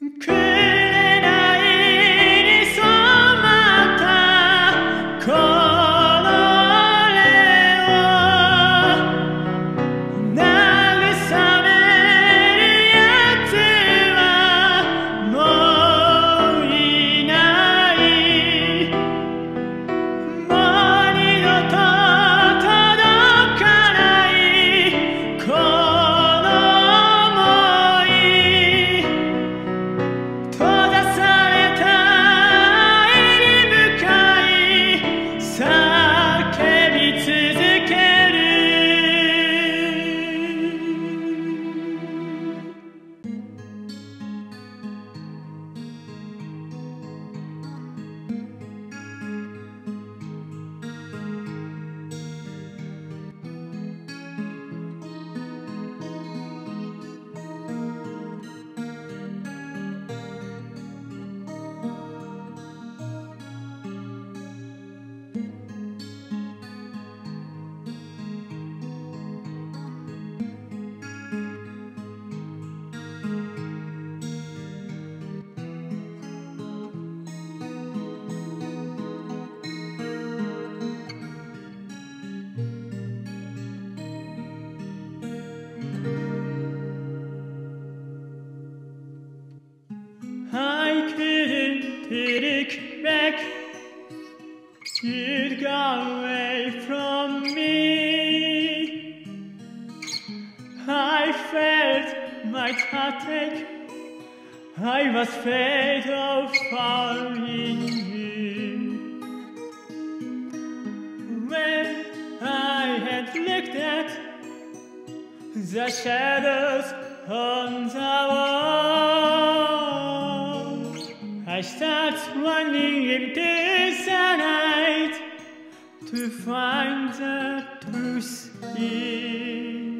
Okay. Couldn't back. You'd gone away from me. I felt my heartache. I was afraid of falling. When I had looked at the shadows on the wall. I start running into the night to find the truth in